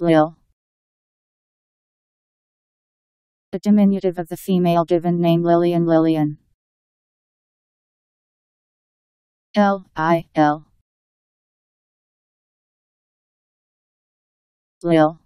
Lil. A diminutive of the female given name Lillian Lillian. L I L. Lil.